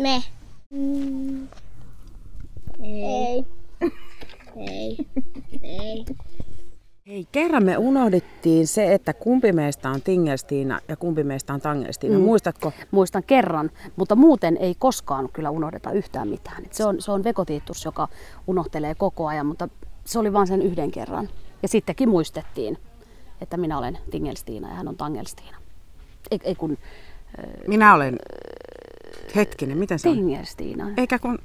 Me. Mm. Ei. Ei. Ei. Hei, kerran me unohdettiin se, että kumpi meistä on Tingelstiina ja kumpi meistä on Tangelstiina. Mm. Muistatko? Muistan kerran, mutta muuten ei koskaan kyllä unohdeta yhtään mitään. Et se on, se on vekotiitus, joka unohtelee koko ajan, mutta se oli vain sen yhden kerran. Ja sittenkin muistettiin, että minä olen Tingelstiina ja hän on Tangelstiina. Ei, ei kun... Minä olen... Hetkinen, miten se on? Eikä kun...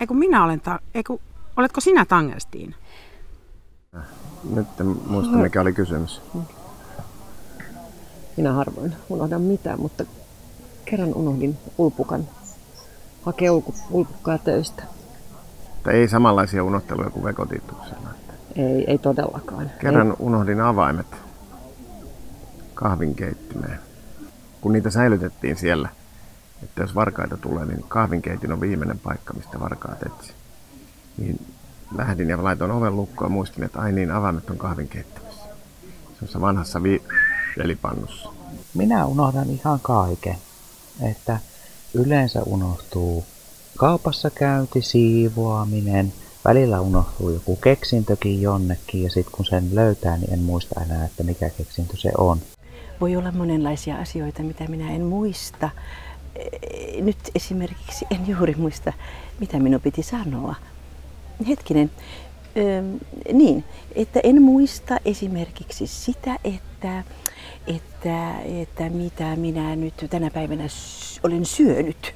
Ei kun minä olen... Ta... Ei kun... Oletko sinä Tangelstiina? Nyt en muista, mikä oli kysymys. Minä harvoin unohdan mitään, mutta kerran unohdin ulpukan. Hakea ulku, ulpukkaa töistä. Mutta ei samanlaisia unohteluja kuin vekotiituksella. Ei, ei todellakaan. Kerran ei. unohdin avaimet kahvinkeittimeen. Kun niitä säilytettiin siellä, että jos varkaita tulee, niin kahvinkeitin on viimeinen paikka, mistä varkaat etsi. Niin lähdin ja laitoin oven lukkoon ja muistin, että ai niin, avaimet on kahvinkeittämässä. Semmoisessa vanhassa vi- velipannussa. Minä unohdan ihan kaiken. Että yleensä unohtuu kaupassa käynti, siivoaminen, välillä unohtuu joku keksintökin jonnekin ja sitten kun sen löytää, niin en muista enää, että mikä keksintö se on. Voi olla monenlaisia asioita, mitä minä en muista. Nyt esimerkiksi en juuri muista, mitä minun piti sanoa. Hetkinen. Öö, niin, että en muista esimerkiksi sitä, että, että, että mitä minä nyt tänä päivänä olen syönyt.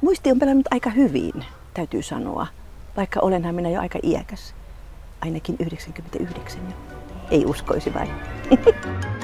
Muisti on pelannut aika hyvin, täytyy sanoa, vaikka olenhan minä jo aika iäkäs. Ainakin 99 jo. Ei uskoisi vain.